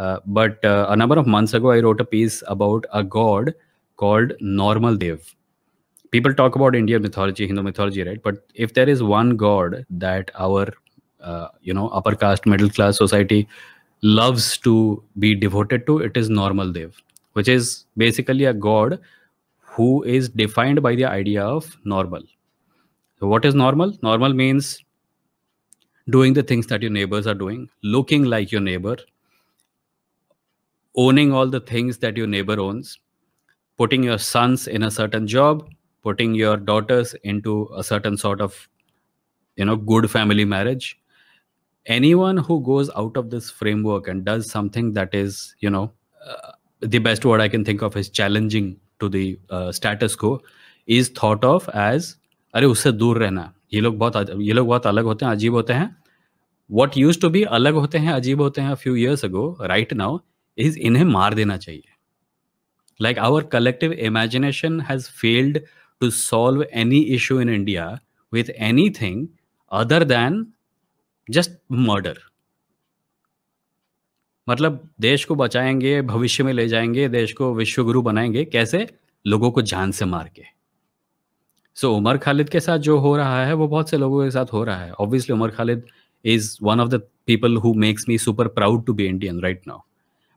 Uh, but uh, a number of months ago, I wrote a piece about a god called Normal Dev. People talk about Indian mythology, Hindu mythology, right? But if there is one god that our, uh, you know, upper caste, middle class society loves to be devoted to, it is Normal Dev, which is basically a god who is defined by the idea of normal. So, what is normal? Normal means doing the things that your neighbors are doing, looking like your neighbor, owning all the things that your neighbor owns, putting your sons in a certain job, putting your daughters into a certain sort of you know good family marriage anyone who goes out of this framework and does something that is you know uh, the best word i can think of is challenging to the uh, status quo is thought of as अरे उससे दूर रहना ये लोग बहुत ये लोग बहुत अलग होते हैं अजीब होते हैं वट यूज टू बी अलग होते हैं अजीब होते हैं few years ago right now is इन्हें मार देना चाहिए। Like our collective imagination has failed to solve any issue in India with any thing other than just murder मतलब देश को बचाएँगे भविष्य में ले जाएँगे देश को विश्वगुरु बनाएँगे कैसे? लोगों को जान से मार के। सो so, उमर खालिद के साथ जो हो रहा है वो बहुत से लोगों के साथ हो रहा है। Obviously Umar Khalid is one of the people who makes me super proud to be Indian right now.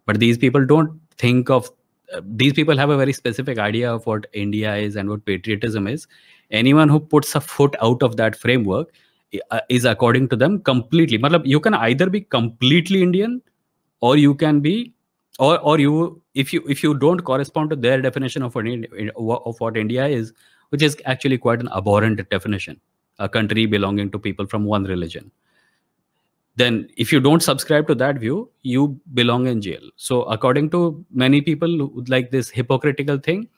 But these people don't think of uh, these people have a very specific idea of what India is and what patriotism is. Anyone who puts a foot out of that framework uh, is, according to them, completely. You can either be completely Indian, or you can be, or or you if you if you don't correspond to their definition of what of what India is, which is actually quite an abhorrent definition, a country belonging to people from one religion then if you don't subscribe to that view you belong in jail. So according to many people like this hypocritical thing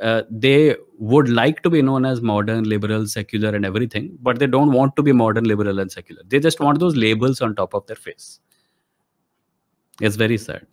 uh, they would like to be known as modern liberal secular and everything but they don't want to be modern liberal and secular. They just want those labels on top of their face. It's very sad